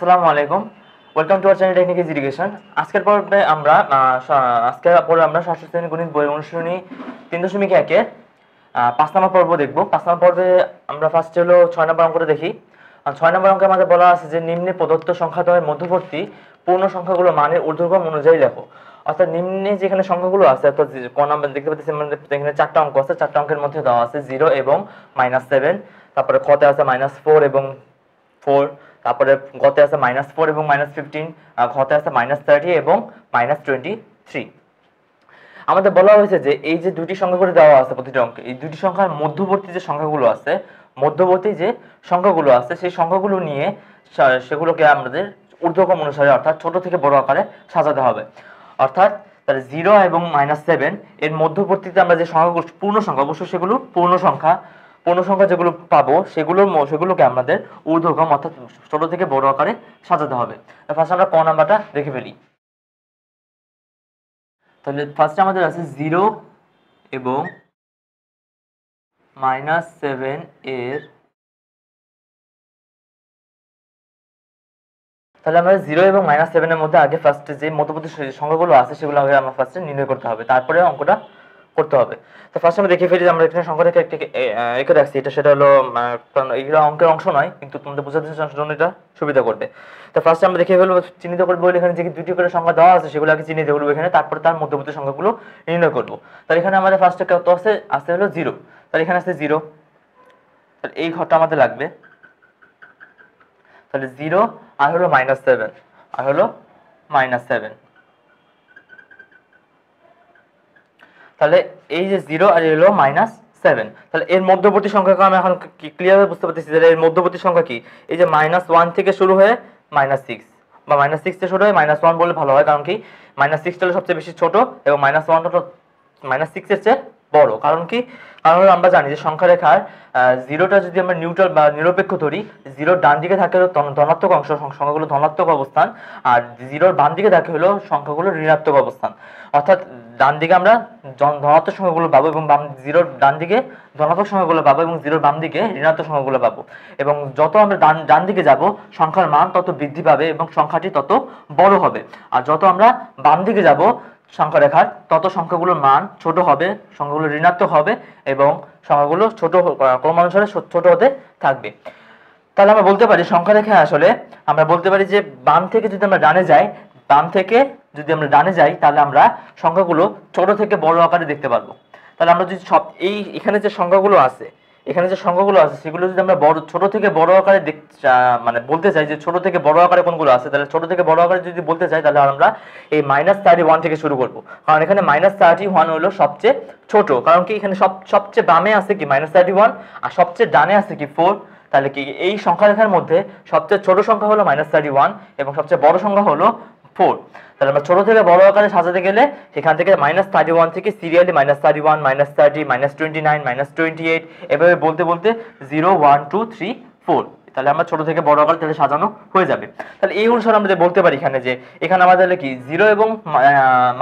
আসসালামু আলাইকুম। Welcome to our channel technique education আজকের পর্বে আমরা আজকের পর্বে আমরা ষষ্ঠ শ্রেণি গণিত বই অনুশীলনী তিন দশমিক আহ, পাঁচ নম্বর পর্ব দেখব। পাঁচ নম্বর পর্বে আমরা ফার্স্ট হলো ছয় নম্বর অঙ্কটা দেখি। ছয় নম্বর অঙ্কের আমাদের বলা আছে যে নিম্নে প্রদত্ত সংখ্যাদ্বয়ের মধ্যবর্তী পূর্ণ সংখ্যাগুলো মানের ঊর্ধ্বক্রম অনুযায়ী লেখো। অর্থাৎ নিম্নে যেখানে সংখ্যাগুলো আছে অর্থাৎ ক নাম্বার দেখতে পাচ্ছি আমাদের এখানে চারটা অঙ্ক আছে চারটা অঙ্কের মধ্যে দেওয়া আছে জিরো এবং মাইনাস সেভেন তারপরে খতে আছে মাইনাস ফোর এবং ফোর তারপরে গতে আছে মাইনাস ফোর এবং মাইনাস ফিফটিন ঘতে আছে মাইনাস থার্টি এবং মাইনাস টোয়েন্টি থ্রি আমাদের বলা হয়েছে যে এই যে দুটি সংখ্যা করে দেওয়া আছে প্রতিটা অঙ্কে, এই দুটি সংখ্যার মধ্যবর্তী যে সংখ্যাগুলো আছে, মধ্যবর্তী যে সংখ্যাগুলো আছে, সেই সংখ্যাগুলো নিয়ে সেগুলোকে আমাদের ঊর্ধ্বক্রম অনুসারে অর্থাৎ ছোট থেকে বড় আকারে সাজাতে হবে। অর্থাৎ তাহলে জিরো এবং মাইনাস সেভেন এর মধ্যবর্তীতে আমরা যে সংখ্যাগুলো, পূর্ণ সংখ্যা, অবশ্যই সেগুলো পূর্ণ সংখ্যা পূর্ণ সংখ্যা যেগুলো পাবো সেগুলোর সেগুলোকে আমাদের ঊর্ধ্বক্রম অর্থাৎ ছোট থেকে বড় আকারে সাজাতে হবে। ফার্স্ট আমরা ক নাম্বারটা দেখে ফেলি। তাহলে ফার্স্টে আমাদের আছে জিরো এবং মাইনাস সেভেন এর তাহলে আমরা জিরো এবং মাইনাস সেভেনের মধ্যে আগে ফার্স্টে যে সে- সংখ্যাগুলো আছে, সেগুলো আগে আমরা ফার্স্টে নির্ণয় করতে হবে। তারপরে অঙ্কটা করতে হবে। তো ফার্স্ট আমরা দেখে ফেলি আমরা এখানে সংখ্যা রেখে একটি এঁকে রাখছি। এটা সেটা হলো কারণ এগুলো অঙ্কের অংশ নয়, কিন্তু তোমাদের বোঝাতে জন্য এটা সুবিধা করবে। তো ফার্স্ট আমরা দেখে ফেলব, চিহ্নিত করব এখানে যে দুটি করে সংখ্যা দেওয়া আছে, সেগুলো আগে চিহ্নিত করব এখানে, তারপরে তার মধ্যবর্তী সংখ্যাগুলো নির্ণয় করব। তাহলে এখানে আমাদের ফার্স্টে কত আছে? আছে হলো জিরো তাহলে এখানে আছে জিরো তাহলে এই ঘরটা আমাদের লাগবে। তাহলে জিরো আর হলো মাইনাস সেভেন আর হলো মাইনাস সেভেন তাহলে এই যে জিরো আর এলো মাইনাস সেভেন তাহলে এর মধ্যবর্তী সংখ্যাকে আমি এখন ক্লিয়ারভাবে বুঝতে পারতেছি যে এর মধ্যবর্তী সংখ্যা কি? এই যে মাইনাস ওয়ান থেকে শুরু হয়ে মাইনাস সিক্স বা মাইনাস সিক্স শুরু হয়ে মাইনাস ওয়ান বললে ভালো হয়, কারণ কি? মাইনাস সিক্সটা হলো সবচেয়ে বেশি ছোট এবং মাইনাস ওয়ানটা মাইনাস সিক্সের চেয়ে বড়। কারণ কি? কারণ আমরা জানি যে সংখ্যা রেখার জিরোটা যদি আমরা নিউট্রাল বা নিরপেক্ষ ধরি জিরোর ডান দিকে থাকে হলো ধনাত্মক অংশ সংখ্যাগুলো ধনাত্মক অবস্থান, আর জিরোর বাম দিকে থাকে হলো সংখ্যাগুলো ঋণাত্মক অবস্থান। অর্থাৎ ডান দিকে আমরা ধনাত্মক সংখ্যাগুলো পাবো এবং বাম জিরোর ডান দিকে ধনাত্মক সংখ্যাগুলো পাবো এবং জিরোর বাম দিকে ঋণাত্মক সংখ্যাগুলো পাবো। এবং যত আমরা ডান ডান দিকে যাব, সংখ্যার মান তত বৃদ্ধি পাবে এবং সংখ্যাটি তত বড় হবে। আর যত আমরা বাম দিকে যাব সংখ্যা রেখার তত সংখ্যাগুলোর মান ছোট হবে, সংখ্যাগুলো ঋণাত্মক হবে এবং সংখ্যাগুলো ছোট ক্রমানুসারে ছোট হতে থাকবে। তাহলে আমরা বলতে পারি সংখ্যা রেখায় আসলে আমরা বলতে পারি যে বাম থেকে যদি আমরা ডানে যাই, বাম থেকে যদি আমরা ডানে যাই, তাহলে আমরা সংখ্যাগুলো ছোট থেকে বড় আকারে দেখতে পারব। তাহলে আমরা যদি সব, এই, এখানে যে সংখ্যাগুলো আছে এখানে যে সংখ্যাগুলো আছে, সেগুলো যদি আমরা বড় ছোট থেকে বড় আকারে মানে বলতে চাই যে ছোট থেকে বড় আকারে কোনগুলো আছে, তাহলে ছোট থেকে বড় আকারে যদি বলতে চাই, তাহলে আমরা এই মাইনাস থার্টি ওয়ান থেকে শুরু করব। কারণ এখানে মাইনাস থার্টি ওয়ান হলো সবচেয়ে ছোট। কারণ কি এখানে সব সবচেয়ে বামে আছে কি মাইনাস থার্টি ওয়ান আর সবচেয়ে ডানে আছে কি ফোর তাহলে কি এই সংখ্যা রেখার মধ্যে সবচেয়ে ছোট সংখ্যা হলো মাইনাস থার্টি ওয়ান এবং সবচেয়ে বড় সংখ্যা হলো ফোর। তাহলে আমরা ছোট থেকে বড় আকারে সাজাতে গেলে সেখান থেকে মাইনাস থার্টি ওয়ান থেকে serially minus thirty one minus thirty minus twenty nine minus twenty eight এভাবে বলতে বলতে zero one two three four তাহলে আমরা ছোট থেকে বড় আকারে তাহলে সাজানো হয়ে যাবে। তাহলে এই অনুসারে আমরা বলতে পারি এখানে যে এখানে আমাদের কি? জিরো এবং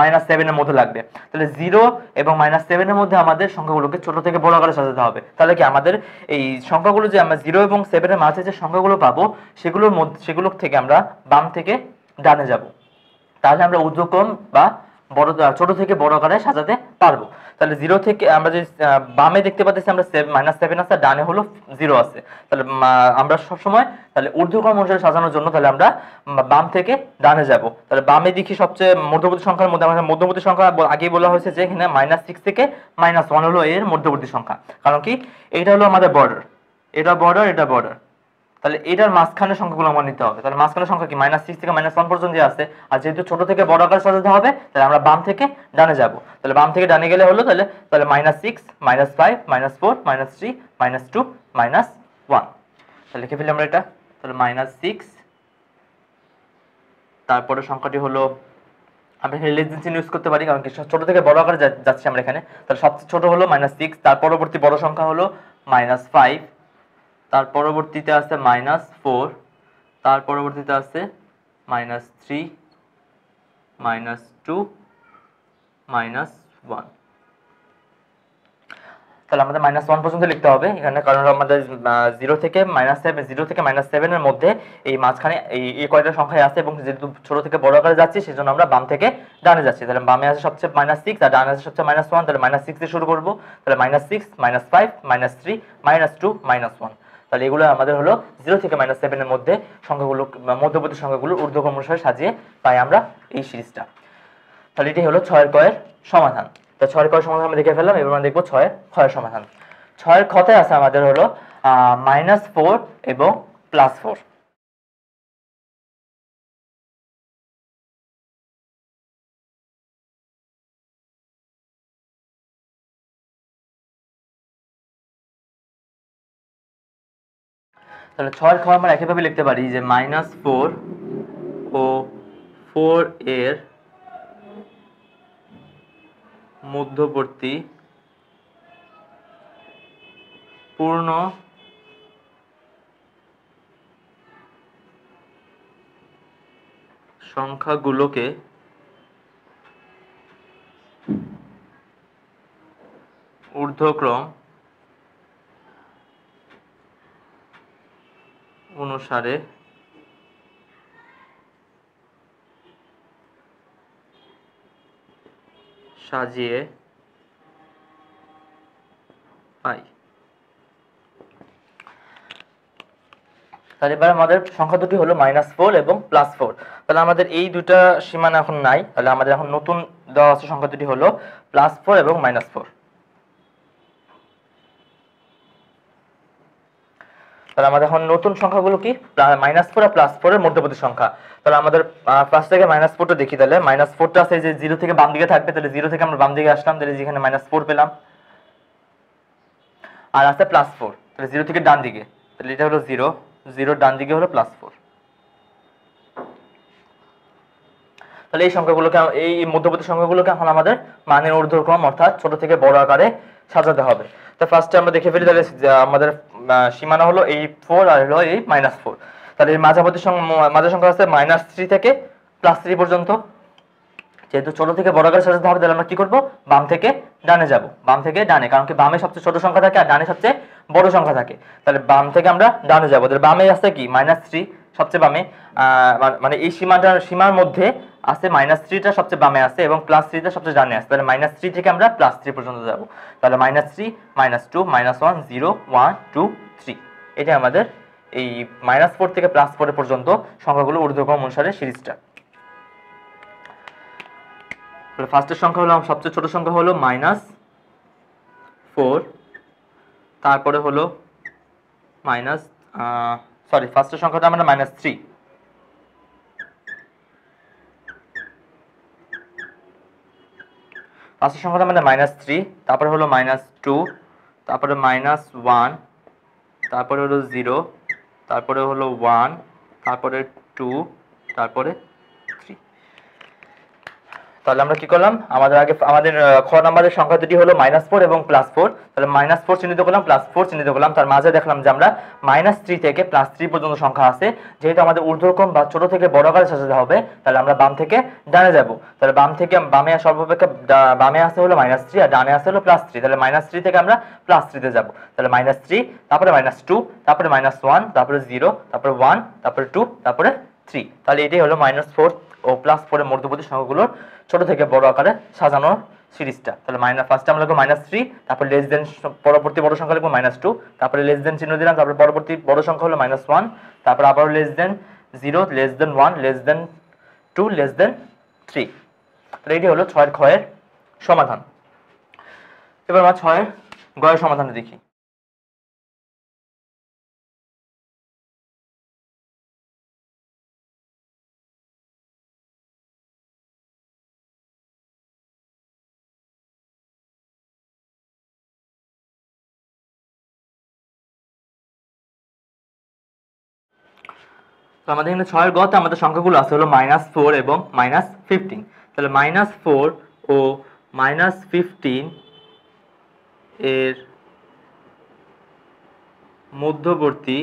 মাইনাস সেভেনের মধ্যে লাগবে। তাহলে জিরো এবং মাইনাস সেভেনের মধ্যে আমাদের সংখ্যাগুলোকে ছোট থেকে বড় আকারে সাজাতে হবে। তাহলে কি আমাদের এই সংখ্যাগুলো যে আমরা জিরো এবং সেভেনের মাঝে যে সংখ্যাগুলো পাবো, সেগুলোর মধ্যে, সেগুলোর থেকে আমরা বাম থেকে ডানে যাব। তাহলে আমরা ঊর্ধ্বক্রম বা বড়, ছোট থেকে বড় আকারে সাজাতে পারব। তাহলে জিরো থেকে, আমরা যে বামে দেখতে পাচ্ছি আমরা মাইনাস সেভেন আছে, ডানে হলো জিরো আছে। তাহলে আমরা সবসময় তাহলে ঊর্ধ্বক্রম অনুসারে সাজানোর জন্য তাহলে আমরা বাম থেকে ডানে যাব। তাহলে বামে দেখি সবচেয়ে মধ্যবর্তী সংখ্যার মধ্যে, আমাদের মধ্যবর্তী সংখ্যা আগেই বলা হয়েছে যে এখানে মাইনাস সিক্স থেকে মাইনাস ওয়ান হলো এর মধ্যবর্তী সংখ্যা। কারণ কি? এটা হলো আমাদের বর্ডার এটা বর্ডার এটা বর্ডার তাহলে এটার মাঝখানে সংখ্যাগুলো আমার নিতে হবে। তাহলে মাঝখানে সংখ্যা কি? মাইনাস সিক্স থেকে মাইনাস ওয়ান পর্যন্ত আছে, আর যেহেতু ছোট থেকে বড় আকার সাজাতে হবে, তাহলে আমরা বাম থেকে ডানে যাব। তাহলে বাম থেকে ডানে গেলে হলো তাহলে তাহলে minus six minus five minus four minus three minus two minus one তাহলে লিখে ফেলি আমরা এটা। তাহলে মাইনাস সিক্স তারপরে সংখ্যাটি হলো, আমরা এখানে চিহ্ন ইউজ করতে পারি, কারণ ছোট থেকে বড় আকারে যাচ্ছি আমরা এখানে। তাহলে সবচেয়ে ছোট হলো মাইনাস সিক্স তার পরবর্তী বড় সংখ্যা হলো মাইনাস ফাইভ তার পরবর্তীতে আছে মাইনাস ফোর তার পরবর্তীতে আছে minus three minus two minus one তাহলে আমাদের মাইনাস ওয়ান পর্যন্ত লিখতে হবে এখানে, কারণ আমাদের জিরো থেকে মাইনাস সেভেন জিরো থেকে মাইনাস সেভেনের মধ্যে এই মাঝখানে এই এই কয়টা সংখ্যায় আছে এবং যেহেতু ছোট থেকে বড় আকারে যাচ্ছি সেই জন্য আমরা বাম থেকে ডানে যাচ্ছি। তাহলে বামে আছে সবচেয়ে মাইনাস সিক্স আর ডানে আছে সবচেয়ে মাইনাস ওয়ান তাহলে মাইনাস সিক্স দিয়ে শুরু করব। তাহলে minus six minus five minus three minus two minus one তাহলে এগুলো আমাদের হলো জিরো থেকে মাইনাস সেভেনের মধ্যে সংখ্যাগুলো, মধ্যবর্তী সংখ্যাগুলো ঊর্ধ্বক্রম অনুসারে সাজিয়ে পাই আমরা এই সিরিজটা। তাহলে এটি হলো ছয়ের কয়ের সমাধান। তো ছয়ের কয়ের সমাধান আমরা দেখে ফেললাম, এবার আমরা দেখব ছয়ের ক্ষয়ের সমাধান। ছয়ের ক্ষতে আছে আমাদের হলো মাইনাস ফোর এবং প্লাস ফোর তাহলে ছয়ের ক্ষয় আমরা একইভাবে লিখতে পারি যে মাইনাস ফোর ও ফোর এর মধ্যবর্তী পূর্ণ সংখ্যাগুলোকে ঊর্ধ্বক্রম অনুসারে সাজিয়ে পাই। তাহলে এবার আমাদের সংখ্যা দুটি হলো মাইনাস ফোর এবং প্লাস ফোর তাহলে আমাদের এই দুটা সীমানা এখন নাই। তাহলে আমাদের এখন নতুন দেওয়া আছে সংখ্যা দুটি হলো প্লাস ফোর এবং মাইনাস ফোর তাহলে আমাদের এখন নতুন সংখ্যাগুলো কি? মাইনাস ফোর আর প্লাস ফোর এর মধ্যবর্তী সংখ্যা। তাহলে আমাদের ফার্স্ট থেকে মাইনাস ফোরটা দেখি তাহলে। মাইনাস ফোরটা আছে যে জিরো থেকে বাম দিকে থাকবে, তাহলে জিরো থেকে আমরা বাম দিকে আসলাম, তাহলে যেখানে মাইনাস ফোর পেলাম। আর আছে প্লাস ফোর তাহলে জিরো থেকে ডান দিকে। তাহলে এটা হলো জিরো জিরো ডান দিকে হলো প্লাস ফোর তাহলে এই সংখ্যাগুলোকে, এই মধ্যবর্তী সংখ্যাগুলোকে এখন আমাদের মানের ঊর্ধ্বক্রম অর্থাৎ ছোট থেকে বড় আকারে সাজাতে হবে। তো ফার্স্টে আমরা দেখে ফেলি তাহলে আমাদের সীমানা হলো এই ফোর আর হলো এই মাইনাস ফোর তাহলে এই মাঝামাঝি মাঝের সংখ্যা আছে মাইনাস থ্রি থেকে প্লাস থ্রি পর্যন্ত। যেহেতু ছোট থেকে বড় আকারে সাজাতে হবে, তাহলে আমরা কি করব? বাম থেকে ডানে যাব। বাম থেকে ডানে, কারণ কি বামে সবচেয়ে ছোট সংখ্যা থাকে আর ডানে সবচেয়ে বড় সংখ্যা থাকে। তাহলে বাম থেকে আমরা ডানে যাব। তাহলে বামে আছে কি? মাইনাস থ্রি সবচেয়ে বামে মানে এই সীমাটার, সীমার মধ্যে আছে মাইনাস থ্রিটা সবচেয়ে বামে আছে এবং প্লাস থ্রিটা সবচেয়ে ডানে আছে। তাহলে মাইনাস থ্রি থেকে আমরা প্লাস থ্রি পর্যন্ত যাব। তাহলে minus three minus two minus one zero one two three এটা আমাদের এই মাইনাস ফোর থেকে প্লাস ফোর পর্যন্ত সংখ্যাগুলো ঊর্ধ্বক্রম অনুসারে সিরিজটা। ফার্স্টের সংখ্যা হলো, সবচেয়ে ছোট সংখ্যা হলো মাইনাস ফোর তারপরে হলো মাইনাস সরি ফার্স্টের সংখ্যাটা আমরা মাইনাস থ্রি ফার্স্টের সংখ্যাটা আমাদের মাইনাস থ্রি তারপরে হলো মাইনাস টু তারপরে মাইনাস ওয়ান তারপরে হলো জিরো তারপরে হলো ওয়ান তারপরে টু তারপরে তাহলে আমরা কি করলাম? আমাদের আগে, আমাদের খ নাম্বারের সংখ্যা দুটি হলো মাইনাস ফোর এবং প্লাস ফোর তাহলে মাইনাস ফোর চিহ্নিত করলাম প্লাস ফোর চিহ্নিত করলাম। তার মাঝে দেখলাম যে আমরা মাইনাস থ্রি থেকে প্লাস থ্রি পর্যন্ত সংখ্যা আছে। যেহেতু আমাদের ঊর্ধ্বক্রম বা ছোট থেকে বড় আকারে সাজাতে হবে, তাহলে আমরা বাম থেকে ডানে যাব। তাহলে বাম থেকে বামে সর্বাপেক্ষা বামে আছে হলো মাইনাস থ্রি আর ডানে আছে হলো প্লাস থ্রি তাহলে মাইনাস থ্রি থেকে আমরা প্লাস থ্রিতে যাব। তাহলে মাইনাস থ্রি তারপরে মাইনাস টু তারপরে মাইনাস ওয়ান তারপরে জিরো তারপরে ওয়ান তারপরে টু তারপরে থ্রি তাহলে এটাই হলো মাইনাস ফোর ও প্লাস ফোরের মধ্যবর্তী সংখ্যাগুলোর ছোট থেকে বড় আকারে সাজানোর সিরিজটা। তাহলে মাইনাস ফার্স্টে আমরা লিখব মাইনাস থ্রি তারপর লেস দেন পরবর্তী বড় সংখ্যা লিখব মাইনাস টু তারপরে লেস দেন চিহ্ন দিলাম, তারপরে পরবর্তী বড় সংখ্যা হলো মাইনাস ওয়ান তারপর আবার less than zero less than one less than two less than three তাহলে এটি হলো ছয়ের ক্ষয়ের সমাধান। এবার আমরা ছয়ের গয়ের সমাধান দেখি। তো আমাদের এখানে ছয়ের গতে আমাদের সংখ্যাগুলো আছে, হলো মাইনাস ফোর এবং মাইনাস ফিফটিন তাহলে মাইনাস ফোর ও মাইনাস ফিফটিন এর মধ্যবর্তী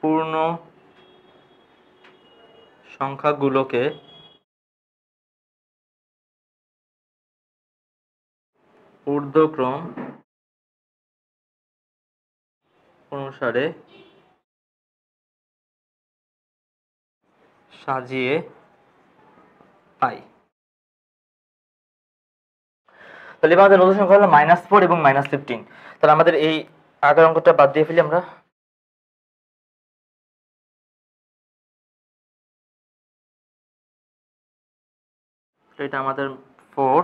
পূর্ণ সংখ্যাগুলোকে ঊর্ধ্বক্রম অনুসারে সাজিয়ে পাই। তাহলে আমাদের নতুন সংখ্যা হলো মাইনাস ফোর এবং মাইনাস ফিফটিন তাহলে আমাদের এই আগের অঙ্কটা বাদ দিয়ে ফেলি আমরা। এটা আমাদের ফোর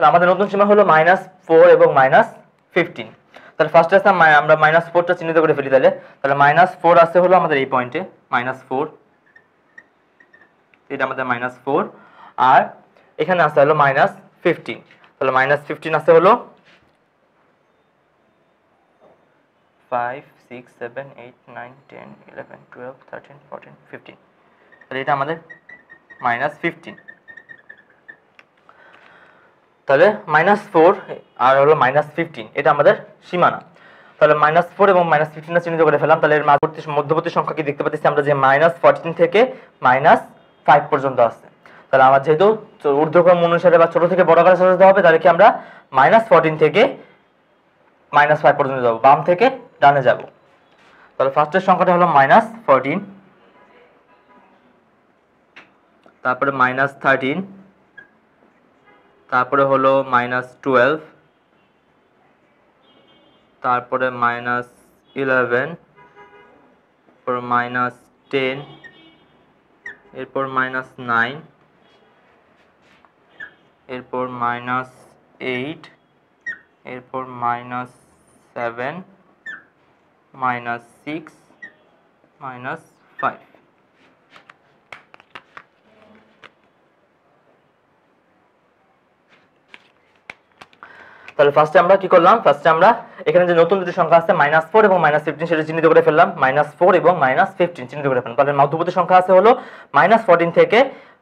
তাহলে আমাদের নতুন সীমা হলো মাইনাস ফোর এবং মাইনাস ফিফটিন তাহলে ফার্স্টে আছে আমরা মাইনাস ফোরটা চিহ্নিত করে ফেলি তাহলে। তাহলে মাইনাস ফোর আছে হলো আমাদের এই পয়েন্টে মাইনাস ফোর এটা আমাদের মাইনাস ফোর আর এখানে আছে হলো মাইনাস ফিফটিন তাহলে মাইনাস ফিফটিন আছে হলো five six seven eight nine ten eleven twelve thirteen fourteen fifteen তাহলে এটা আমাদের মাইনাস ফিফটিন তাহলে মাইনাস ফোর আর হলো মাইনাস ফিফটিন এটা আমাদের সীমানা। তাহলে মাইনাস ফোর এবং মাইনাস ফিফটিনটা চিহ্নিত করে ফেলাম তাহলে এর মধ্যবর্তী মধ্যবর্তী সংখ্যা কি দেখতে পাচ্ছি আমরা যে মাইনাস ফোরটিন থেকে মাইনাস ফাইভ পর্যন্ত আছে। তাহলে আমার যেহেতু ঊর্ধ্বক্রম অনুসারে বা ছোট থেকে বড় আকারে সাজাতে হবে, তাহলে কি আমরা মাইনাস ফোরটিন থেকে মাইনাস ফাইভ পর্যন্ত যাব, বাম থেকে ডানে যাব। তাহলে ফার্স্টের সংখ্যাটা হলো মাইনাস ফোরটিন তারপরে মাইনাস থার্টিন তারপরে হলো মাইনাস টুয়েলভ তারপরে মাইনাস ইলেভেন তারপর মাইনাস টেন এরপর মাইনাস নাইন এরপর মাইনাস এইট এরপর minus seven minus six minus five তাহলে ফার্স্টে আমরা কি করলাম? ফার্স্টে আমরা এখানে যে নতুন দুটি সংখ্যা আছে মাইনাস ফোর এবং মাইনাস ফিফটিন সেটা চিহ্নিত করে ফেললাম। মাইনাস ফোর এবং মাইনাস ফিফটিন চিহ্নিত করে ফেললাম। তাহলে মধ্যবর্তী সংখ্যা আছে হলো মাইনাস ফোরটিন থেকে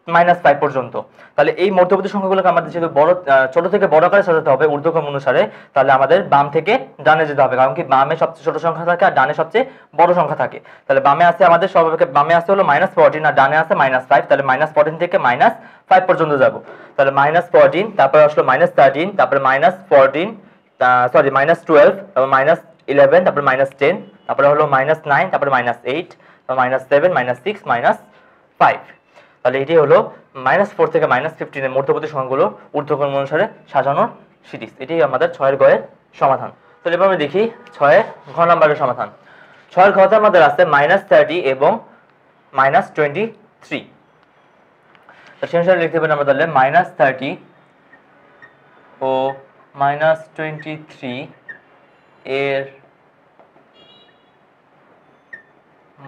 মাইনাস ফাইভ পর্যন্ত। তাহলে এই মধ্যবর্তী সংখ্যাগুলোকে আমাদের যেহেতু বড় ছোট থেকে বড় আকারে সাজাতে হবে ঊর্ধ্বক্রম অনুসারে, তাহলে আমাদের বাম থেকে ডানে যেতে হবে। কারণ কি বামে সবচেয়ে ছোট সংখ্যা থাকে আর ডানে সবচেয়ে বড় সংখ্যা থাকে। তাহলে বামে আছে আমাদের সবাইকে বামে আছে হলো মাইনাস ফোরটিন আর ডানে আছে মাইনাস ফাইভ তাহলে মাইনাস ফোরটিন থেকে মাইনাস ফাইভ পর্যন্ত যাব। তাহলে মাইনাস ফোরটিন তারপরে আসলো মাইনাস থার্টিন তারপরে minus fourteen sorry minus twelve তারপর মাইনাস ইলেভেন তারপরে মাইনাস টেন তারপরে হলো মাইনাস নাইন তারপরে মাইনাস এইট তারপর minus seven minus six minus five তাহলে এটি হলো মাইনাস ফোর থেকে মাইনাস ফিফটিনের মধ্যবর্তী সংখ্যাগুলো ঊর্ধ্বক্রম অনুসারে সাজানোর সিরিজ। এটি আমাদের ছয়ের গয়ের সমাধান। তাহলে এবার আমরা দেখি, ছয়ের ঘ নাম্বারের সমাধান। ছয়ের ঘতে আমাদের আছে মাইনাস থার্টি এবং মাইনাস টোয়েন্টি থ্রি অনুসারে লিখতে পারি আমরা তাহলে মাইনাস থার্টি ও মাইনাস টোয়েন্টি থ্রি এর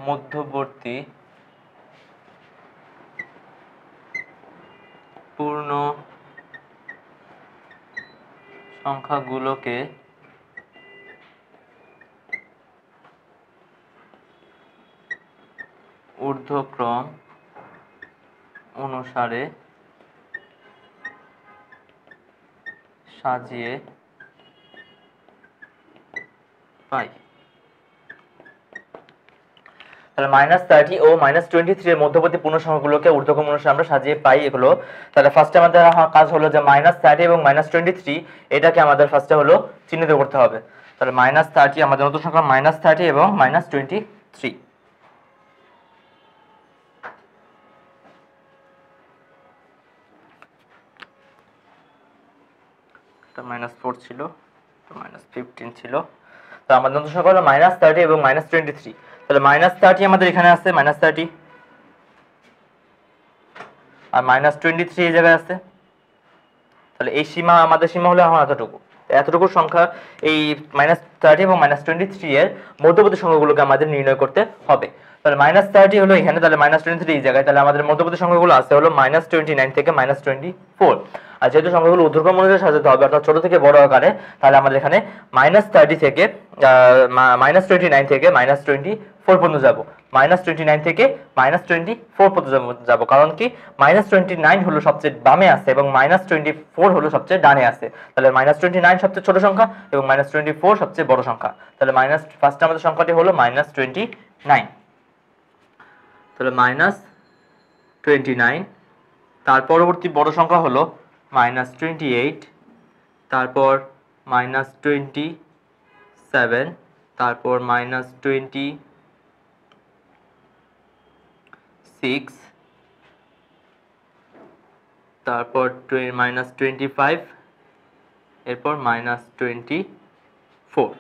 মধ্যবর্তী পূর্ণ সংখ্যাগুলোকে ঊর্ধ্বক্রম অনুসারে সাজিয়ে পাই। তাহলে মাইনাস থার্টি ও মাইনাস টোয়েন্টি থ্রি এর মধ্যবর্তী পূর্ণ সংখ্যাগুলোকে ঊর্ধ্বক্রম অনুসারে আমরা সাজিয়ে পাই এগুলো। তাহলে ফার্স্টে আমাদের কাজ হলো যে মাইনাস থার্টি এবং মাইনাস টোয়েন্টি থ্রি এটাকে আমাদের ফার্স্টে হলো চিহ্নিত করতে হবে। তাহলে মাইনাস থার্টি আমাদের নতুন সংখ্যা মাইনাস থার্টি এবং minus twenty three minus four ছিল মাইনাস ফিফটিন ছিল। তো আমাদের নতুন সংখ্যা হলো মাইনাস থার্টি এবং মাইনাস টোয়েন্টি থ্রি তাহলে মাইনাস থার্টি আমাদের এখানে আছে মাইনাস থার্টি আর মাইনাস টোয়েন্টি থ্রি এই জায়গায় আছে। তাহলে এই সীমা, আমাদের সীমা হলো আমার এতটুকু। এতটুকু সংখ্যা এই মাইনাস থার্টি এবং মাইনাস টোয়েন্টি থ্রি এর মধ্যবর্তী সংখ্যাগুলোকে আমাদের নির্ণয় করতে হবে। তাহলে মাইনাস থার্টি হলো এখানে, তাহলে মাইনাস টোয়েন্টি থ্রি এই জায়গায়। তাহলে আমাদের মধ্যবর্তী সংখ্যাগুলো আছে হলো মাইনাস টোয়েন্টি নাইন থেকে মাইনাস টোয়েন্টি ফোর আর যেহেতু সংখ্যাগুলো ঊর্ধ্বক্রম অনুযায়ী সাজাতে হবে, অর্থাৎ ছোট থেকে বড় আকারে, তাহলে আমাদের এখানে মাইনাস থার্টি থেকে মাইনাস টোয়েন্টি নাইন থেকে মাইনাস টোয়েন্টি ফোর পর্যন্ত যাব। মাইনাস টোয়েন্টি নাইন থেকে মাইনাস টোয়েন্টি ফোর পর্যন্ত যাব কারণ কি? মাইনাস টোয়েন্টি নাইন হলো সবচেয়ে বামে আছে এবং মাইনাস টোয়েন্টি ফোর হলো সবচেয়ে ডানে আছে। তাহলে মাইনাস টোয়েন্টি নাইন সবচেয়ে ছোট সংখ্যা এবং মাইনাস টোয়েন্টি ফোর সবচেয়ে বড় সংখ্যা। তাহলে মাইনাস ফার্স্ট আমাদের সংখ্যাটি হলো মাইনাস টোয়েন্টি নাইন তাহলে মাইনাস টোয়েন্টি নাইন তার পরবর্তী বড় সংখ্যা হলো মাইনাস টোয়েন্টি এইট তারপর মাইনাস টোয়েন্টি সেভেন তারপর মাইনাস টোয়েন্টি সিক্স তারপর মাইনাস টোয়েন্টি ফাইভ এরপর মাইনাস টোয়েন্টি ফোর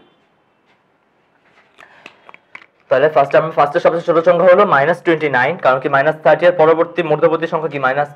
তাহলে ফার্স্ট আমি ফার্স্টের সবচেয়ে ছোট সংখ্যা হলো মাইনাস টোয়েন্টি নাইন কারণ কি মাইনাস থার্টি এর পরবর্তী মধ্যবর্তী সংখ্যা কি? মাইনাস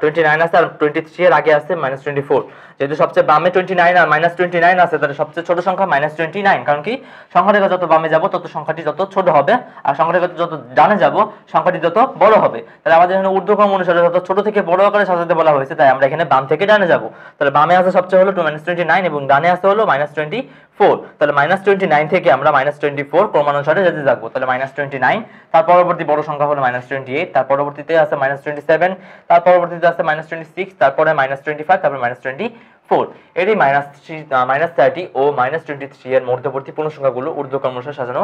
টোয়েন্টি নাইন আছে আর টোয়েন্টি থ্রি এর আগে আছে মাইনাস টোয়েন্টি ফোর যেহেতু সবচেয়ে বামে টোয়েন্টি নাইন আর মাইনাস টোয়েন্টি নাইন আছে, তাহলে সবচেয়ে ছোট সংখ্যা মাইনাস টোয়েন্টি নাইন কারণ কি? সংখ্যাটা যত বামে যাব, তত সংখ্যাটি যত ছোট হবে, আর সংখ্যাটা যত ডানে যাব, সংখ্যাটি যত বড় হবে। তাহলে আমাদের এখানে ঊর্ধ্বক্রম অনুসারে যত ছোট থেকে বড় আকারে সাজাতে বলা হয়েছে, তাই আমরা এখানে বাম থেকে ডানে যাব। তাহলে বামে আছে সবচেয়ে হলো টু মাইনাস টোয়েন্টি নাইন এবং ডানে আছে হলো মাইনাস টোয়েন্টি ফোর তাহলে মাইনাস টোয়েন্টি নাইন থেকে আমরা মাইনাস টোয়েন্টি ফোর ক্রমানুসারে যেতে থাকব তাহলে মাইনাস টোয়েন্টি নাইন তার পরবর্তী বড় সংখ্যা হলো মাইনাস টোয়েন্টি এইট তার পরবর্তীতে আছে মাইনাস টোয়েন্টি সেভেন তার পরবর্তীতে আছে মাইনাস টোয়েন্টি সিক্স তারপরে মাইনাস টোয়েন্টি ফাইভ তারপরে মাইনাস টোয়েন্টি ফোর এটি মাইনাস থ্রি মাইনাস থার্টি ও মাইনাস টোয়েন্টি থ্রি এর মধ্যবর্তী পূর্ণ সংখ্যাগুলো ঊর্ধ্বক্রম অনুসারে সাজানো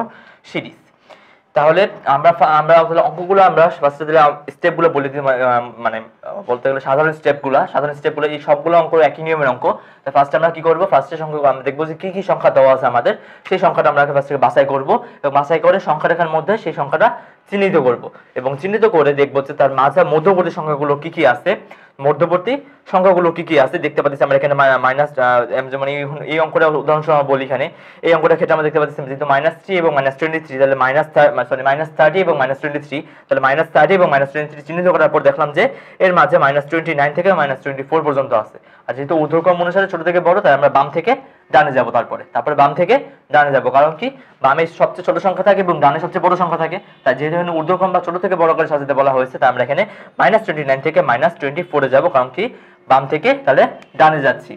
সিরিজ। তাহলে আমরা আমরা অঙ্কগুলো আমরা ফার্স্টে দিলে স্টেপগুলো বলে দিই মানে, বলতে গেলে সাধারণ স্টেপগুলো সাধারণ স্টেপগুলো এই সবগুলো অঙ্ক একই নিয়মের অঙ্ক। তো ফার্স্টে আমরা কি করব? ফার্স্টে সংখ্যা আমরা দেখব যে কি কি সংখ্যা দেওয়া আছে আমাদের। সেই সংখ্যাটা আমরা ফার্স্টে বাছাই করব। এবং বাছাই করে সংখ্যা রেখার মধ্যে সেই সংখ্যাটা চিহ্নিত করব। এবং চিহ্নিত করে দেখব যে তার মাঝে মধ্যবর্তী সংখ্যাগুলো কি কি আছে। মধ্যবর্তী সংখ্যাগুলো কি কি আছে দেখতে পাচ্ছি আমরা এখানে মাইনাস এই- এই অঙ্কটা উদাহরণস্বরূপ বলি এখানে। এই অঙ্কটা ক্ষেত্রে আমরা দেখতে পাচ্ছি যেহেতু মাইনাস থ্রি এবং মাইনাস টোয়েন্টি থ্রি তাহলে মাইনাস সরি মাইনাস থার্টি এবং মাইনাস টোয়েন্টি থ্রি তাহলে মাইনাস থার্টি এবং মাইনাস টোয়েন্টি থ্রি চিহ্নিত করার পর দেখলাম যে এর মাঝে মাইনাস টোয়েন্টি নাইন থেকে মাইনাস টোয়েন্টি ফোর পর্যন্ত আছে। আর যেহেতু ঊর্ধ্বক্রম অনুসারে ছোট থেকে বড়, তাই আমরা বাম থেকে ডানে যাব তারপরে। তারপরে বাম থেকে ডানে যাব, কারণ কি? বামে সবচেয়ে ছোট সংখ্যা থাকে এবং ডানে সবচেয়ে বড় সংখ্যা থাকে। তাই যেহেতু এখানে ঊর্ধ্বক্রম বা ছোট থেকে বড় করে সাজাতে বলা হয়েছে, তাই আমরা এখানে মাইনাস টোয়েন্টি নাইন থেকে মাইনাস টোয়েন্টি ফোরে যাব, কারণ কি? বাম থেকে তাহলে ডানে যাচ্ছি।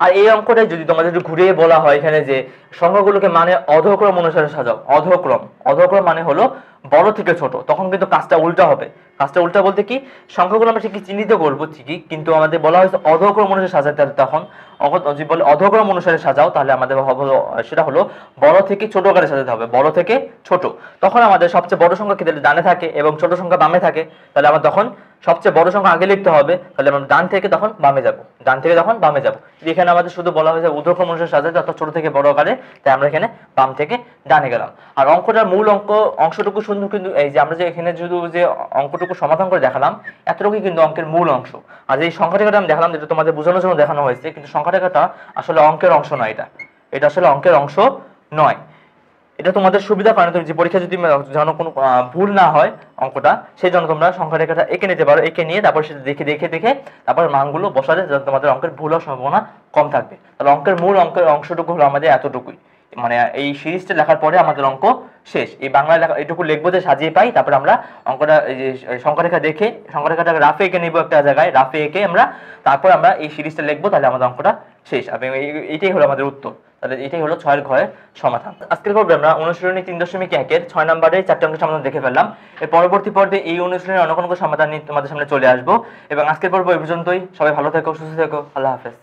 আর এই অঙ্কটা যদি তোমাদের একটু ঘুরিয়ে বলা হয় এখানে যে সংখ্যাগুলোকে মানে অধক্রম অনুসারে সাজাও। অধক্রম। অধক্রম মানে হলো বড় থেকে ছোট। তখন কিন্তু কাজটা উল্টা হবে। কাজটা উল্টা বলতে কি? সংখ্যাগুলো আমরা ঠিকই চিহ্নিত করব ঠিকই, কিন্তু আমাদের বলা হয়েছে অধক্রম অনুসারে সাজাতে হবে তখন। যদি বলে অধক্রম অনুসারে সাজাও, তাহলে আমাদের সেটা হলো বড় থেকে ছোট আকারে সাজাতে হবে। বড় থেকে ছোট। তখন আমাদের সবচেয়ে বড় সংখ্যা কি? ডানে থাকে এবং ছোট সংখ্যা বামে থাকে। তাহলে আমার তখন সবচেয়ে বড় সংখ্যা আগে লিখতে হবে। তাহলে আমরা ডান থেকে তখন বামে যাব। ডান থেকে তখন বামে যাব। এখানে আমাদের শুধু বলা হয়েছে ঊর্ধ্বক্রম অনুসারে সাজাতে, অর্থাৎ ছোট থেকে বড় আকারে, তাই আমরা এখানে বাম থেকে ডানে গেলাম। আর অঙ্কটার মূল অঙ্ক, অংশটুকু সুন্দর কিন্তু এই যে আমরা যে এখানে শুধু যে অঙ্কটুকু সমাধান করে দেখালাম, এতটুকুই কিন্তু অঙ্কের মূল অংশ। আর এই সংখ্যা রেখাটা আমি দেখালাম, যেটা তোমাদের বোঝানোর জন্য দেখানো হয়েছে, কিন্তু সংখ্যা রেখাটা আসলে অঙ্কের অংশ নয় এটা। এটা আসলে অঙ্কের অংশ নয়। এটা তোমাদের সুবিধা কারণ তুমি যে পরীক্ষা যদি যেন কোনো ভুল না হয় অঙ্কটা, সেই জন্য তোমরা সংখ্যা রেখাটা এঁকে নিতে পারো, এঁকে নিয়ে তারপর সেটা দেখে দেখে দেখে তারপর মানগুলো বসালে যাতে তোমাদের অঙ্কের ভুল হওয়ার সম্ভাবনা কম থাকবে। তাহলে অঙ্কের মূল অঙ্কের অংশটুকু হলো আমাদের এতটুকুই। মানে এই সিরিজটা লেখার পরে আমাদের অঙ্ক শেষ। এই বাংলা লেখা, এইটুকু লিখব যে সাজিয়ে পাই, তারপর আমরা অঙ্কটা, এই যে সংখ্যা রেখা দেখে সংখ্যা রেখাটাকে রাফে এঁকে নিবো একটা জায়গায়, রাফে এঁকে আমরা তারপর আমরা এই সিরিজটা লিখব, তাহলে আমাদের অঙ্কটা শেষ। এবং এইটাই হলো আমাদের উত্তর। তাহলে এটাই হলো ছয়ের ঘরের সমাধান। আজকের পর্বে আমরা অনুশীলনী তিন দশমিক একের ছয় নম্বরের চারটে অঙ্কের সমাধান দেখে ফেললাম। এর পরবর্তী পর্বে এই অনুশীলনের অন্য কোনো সমাধান নিয়ে তোমাদের সামনে চলে আসব। এবং আজকের পর্ব এই পর্যন্তই। সবাই ভালো থেকো, সুস্থ থেকো। আল্লাহ হাফেজ।